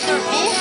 vai dormir?